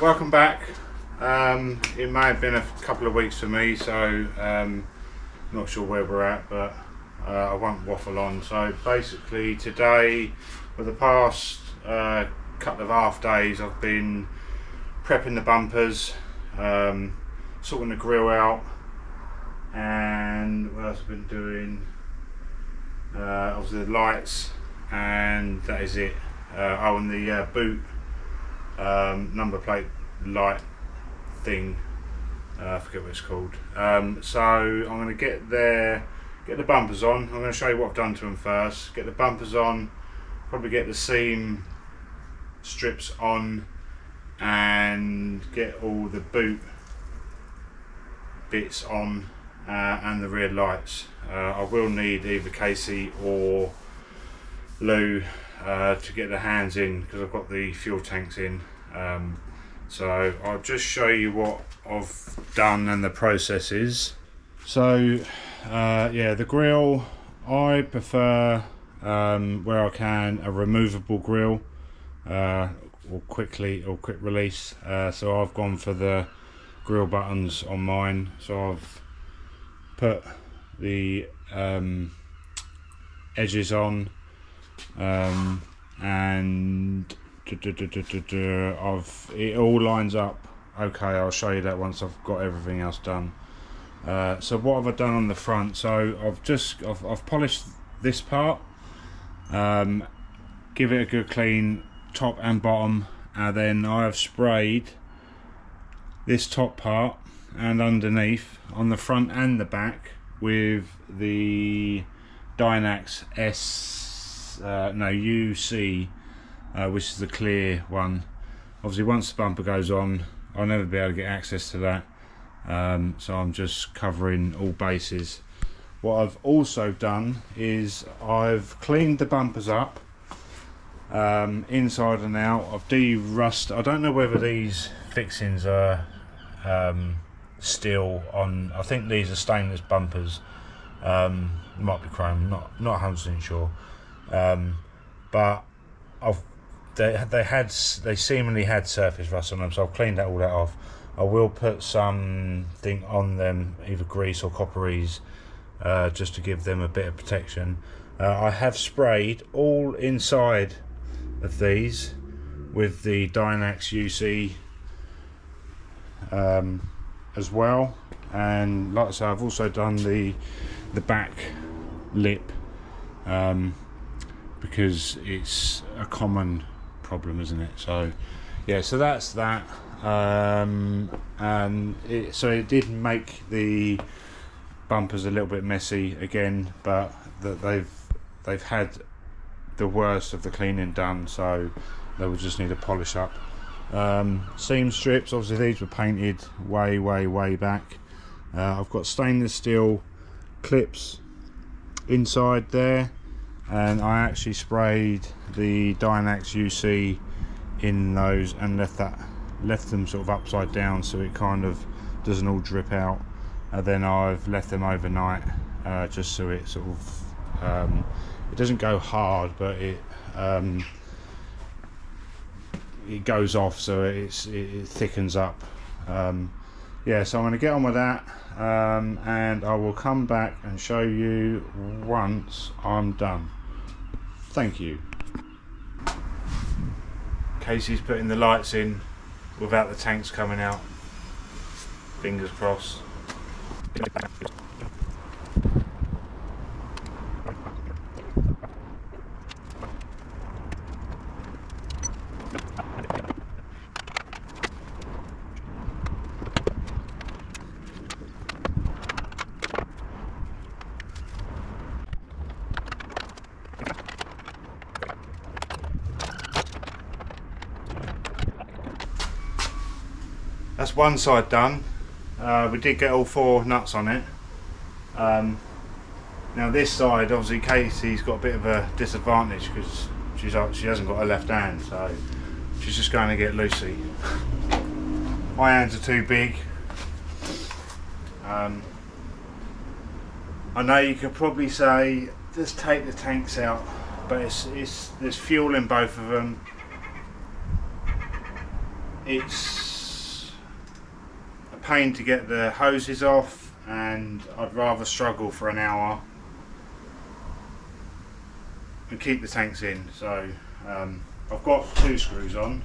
Welcome back. Um, it may have been a couple of weeks for me, so um, not sure where we're at, but uh, I won't waffle on. So basically, today, for the past uh, couple of half days, I've been prepping the bumpers, um, sorting the grill out, and what else I've been doing? Uh, obviously the lights, and that is it. Uh, oh, and the uh, boot um, number plate light thing. Uh, I forget what it's called. Um, so I'm going to get there, get the bumpers on. I'm going to show you what I've done to them first. Get the bumpers on, probably get the seam strips on, and get all the boot bits on, uh, and the rear lights. Uh, I will need either Casey or Lou uh, to get the hands in because I've got the fuel tanks in. Um, so I'll just show you what I've done and the process is. So uh, yeah, the grill I prefer um, where I can a removable grill uh, or quickly or quick release. Uh, so I've gone for the grill buttons on mine. So I've put the um, edges on um, and I've it all lines up. Okay I'll show you that once I've got everything else done. Uh, so what have I done on the front? So I've just I've, I've polished this part. Um, give it a good clean top and bottom. And then I have sprayed this top part and underneath on the front and the back with the Dynax S uh, no UC uh, which is the clear one. Obviously once the bumper goes on I'll never be able to get access to that. Um, so I'm just covering all bases. What I've also done is I've cleaned the bumpers up um, inside and out. I've de-rust. I don't know whether these fixings are um, steel on. I think these are stainless bumpers. Um, might be chrome. Not not 100% sure um, but I've they they had they seemingly had surface rust on them so I've cleaned that all that off. I will put something on them either grease or copperies uh, just to give them a bit of protection. Uh, I have sprayed all inside of these with the Dynax UC um, as well. And like I say I've also done the the back lip um, because it's a common problem isn't it? So yeah so that's that. Um, and it, so it did make the bumpers a little bit messy again but that they've they've had the worst of the cleaning done so they will just need a polish up. Um, seam strips, obviously these were painted way, way, way back. Uh, I've got stainless steel clips inside there and I actually sprayed the Dynax UC in those and left that left them sort of upside down so it kind of doesn't all drip out. And then I've left them overnight uh, just so it sort of um, it doesn't go hard but it um, it goes off so it, it thickens up. Um, yeah so I'm going to get on with that um, and I will come back and show you once I'm done thank you. Casey's putting the lights in without the tanks coming out. Fingers crossed that's one side done. Uh, we did get all four nuts on it. Um, now this side obviously Casey's got a bit of a disadvantage because she's she hasn't got a left hand so she's just going to get Lucy my hands are too big. Um, I know you could probably say just take the tanks out but it's, it's there's fuel in both of them. It's pain to get the hoses off and I'd rather struggle for an hour and keep the tanks in. So um, I've got two screws on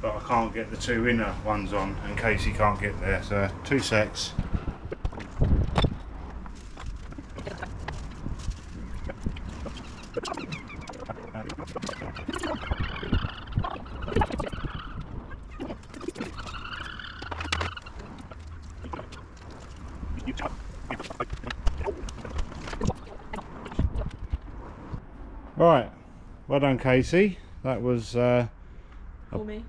but I can't get the two inner ones on in case he can't get there. So two secs Right, well done, Casey. That was uh, All me.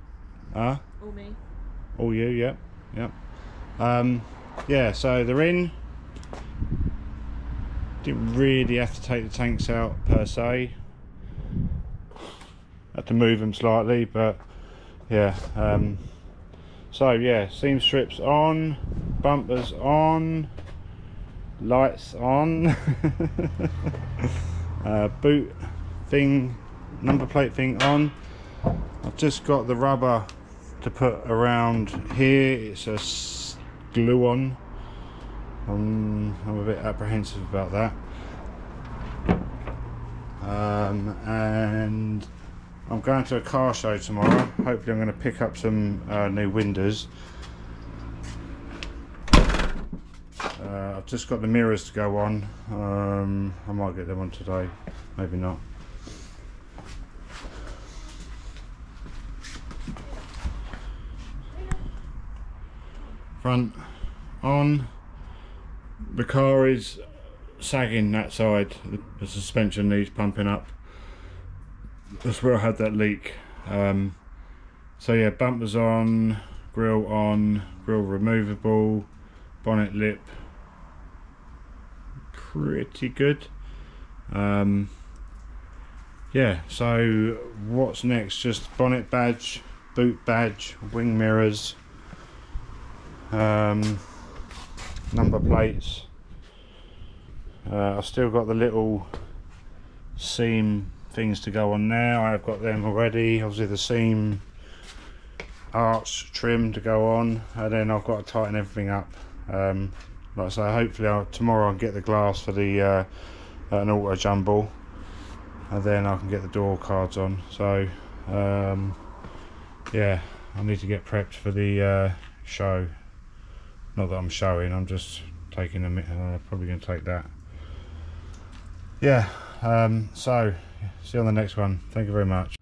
uh All me. all you, yep, yep. Um, yeah, so they're in. Didn't really have to take the tanks out per se. Had to move them slightly, but yeah. Um, so yeah, seam strips on, bumpers on, lights on, uh, boot thing, number plate thing on. I've just got the rubber to put around here. It's a glue on. Um, I'm a bit apprehensive about that. Um, and I'm going to a car show tomorrow. Hopefully, I'm going to pick up some uh, new windows. Uh, I've just got the mirrors to go on. Um, I might get them on today, maybe not. Front on. The car is sagging that side. The, suspension needs pumping up. That's where I had that leak. Um, so yeah, bumpers on, grill on, grill removable, bonnet lip. Pretty good. Um, yeah, so what's next? Just bonnet badge, boot badge, wing mirrors, um, number plates. Uh, I've still got the little seam things to go on now. I've got them already. Obviously, the seam arch trim to go on, and then I've got to tighten everything up. Um, like I say, hopefully I'll, tomorrow I'll get the glass for the uh, an auto jumble, and then I can get the door cards on. So, um, yeah, I need to get prepped for the uh, show. Not that I'm showing, I'm just taking a. Uh, probably going to take that. Yeah, um, so see you on the next one. Thank you very much.